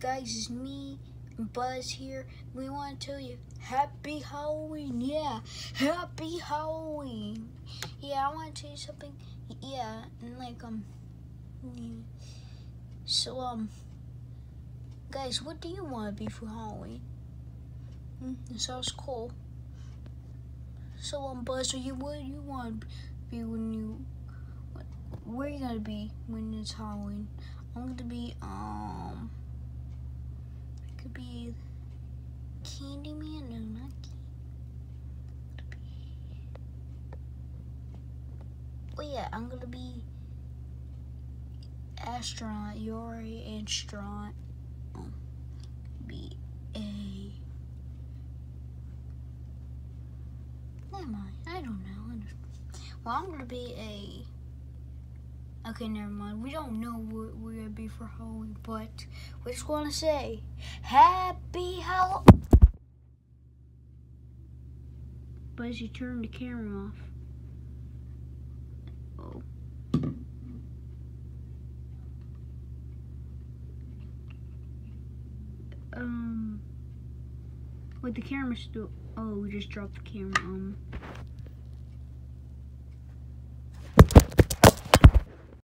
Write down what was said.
guys, it's me Buzz here. We want to tell you Happy Halloween. Yeah, Happy Halloween. Yeah, I want to tell you something. Yeah, and like um, yeah. so um, guys, what do you want to be for Halloween? Hmm, it sounds cool. So um, Buzz, are you what do you want to be when you? Where are you gonna be when it's Halloween? I'm gonna be um. Oh yeah, I'm gonna be astronaut. You're a astronaut. Um, be a. Never mind. I don't know. Well, I'm gonna be a. Okay, never mind. We don't know what we're gonna be for Halloween, but we just want to say Happy Halloween. Buzz, you turned the camera off. Um. Wait, the camera's still. Oh, we just dropped the camera. Um.